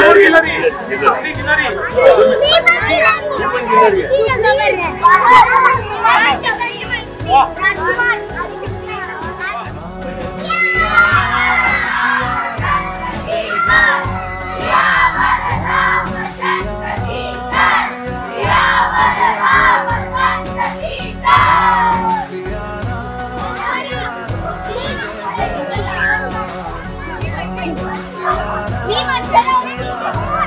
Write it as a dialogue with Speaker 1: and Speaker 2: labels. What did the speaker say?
Speaker 1: राम राम सिया राम ये राम जय जय Me, my
Speaker 2: parents.